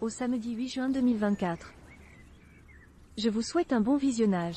au samedi 8 juin 2024. Je vous souhaite un bon visionnage.